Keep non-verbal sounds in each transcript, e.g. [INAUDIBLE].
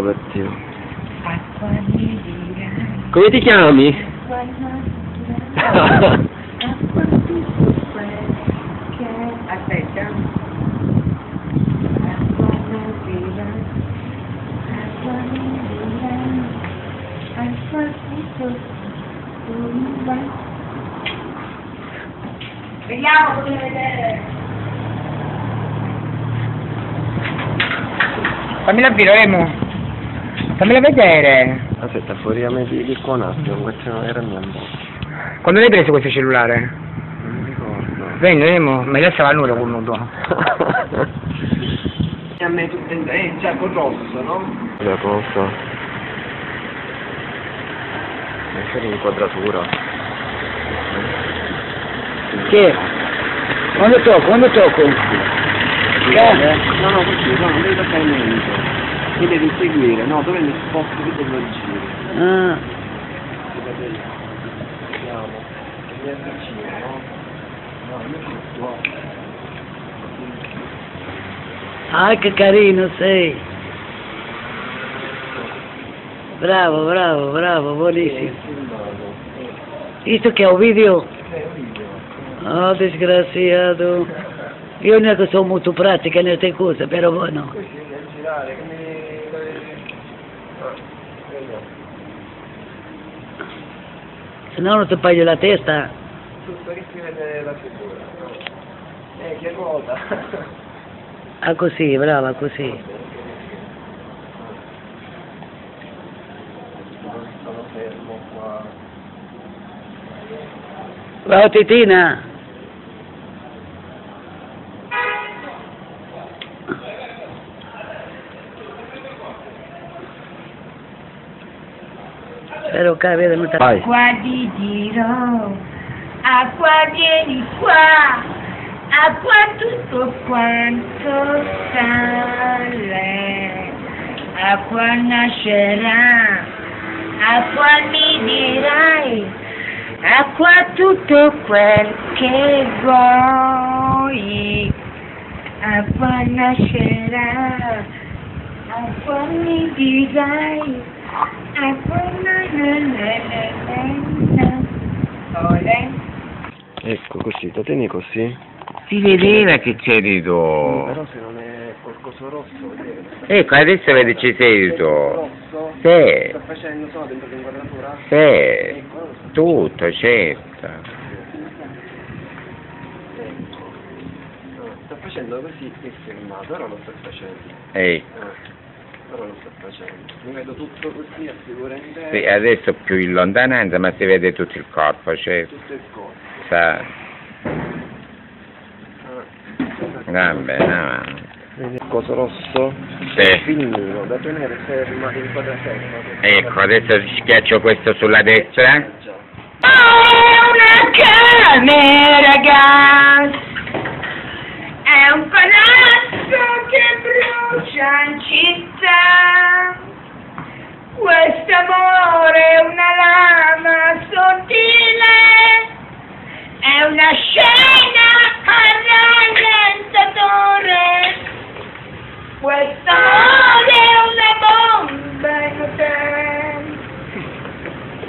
Mi dirà, Come ti chiami? Aspetta. Vediamo come vedere. Fammela vedere, Emo. Fammela vedere. Aspetta, fuori a me di, di qua un attimo, questo non era mia. Quando l'hai preso questo cellulare? Non mi ricordo. Emo, ma adesso va nulla con nudo. [LAUGHS] a me tutto in... Eh, già col rosso, no? La cosa. Lasciare l'inquadratura. Che? Quando tocco, quando tocco? Eh? No, no, così, no, non devi toccare niente. Mi devi seguire, no, dove mi sposto tutto lo giro. Ah, Vediamo. Mi avvicino, no? No, io sto. Ah, che carino sei. Bravo, bravo, bravo, buonissimo. Visto che ho video? Oh, disgraziato. Io non è che sono molto pratica nelle cose, però bueno. Così, nel girare, che mi... Ah, vediamo. Se no non ti paio la testa. Tutto vede la figura. no? Eh, che ruota. [LAUGHS] Ah, così, brava, così. Sono fermo qua. Bravo Titina. Spero che vedano Vai. Acqua ti dirò, acqua vieni qua, acqua tutto quanto sale, acqua nascerà, acqua mi dirai, acqua tutto quel che vuoi, acqua nascerà, acqua mi dirai, acqua na Ecco così, lo tieni così? si vedeva che c'eri tu. Però se non è qualcosa rosso, vedete. Ecco, adesso vedi ci sei tu. Rosso? Sì, Sta facendo solo dentro l'inquadratura? sì, Ecco, sto tutto, certo. No, sta facendo così e fermato, ora lo sto facendo. Ehi, Eh, ora lo sto facendo. Mi vedo tutto così a figura intera, sì, adesso più in lontananza, ma si vede tutto il corpo, certo. tutto il corpo. Sa, Ah. vabbè, no. Vedi il coso rosso? Sì. Filmino, da tenere ferma, inquadra ferma. Ecco, adesso schiaccio questo sulla destra. Già. È una camera gas, è un palazzo che brucia in città. Quest'amore è una lama sottile, è una scena rallentatore. Quest'amore è una bomba in te.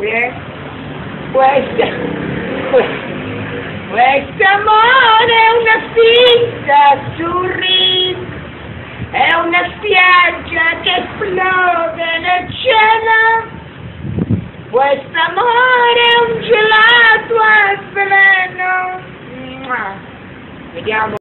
Yeah. Questa, questo amore è una finta sul è una spiaggia che esplode nel cielo. Questo amore è un gelato al veleno. Mua. Vediamo.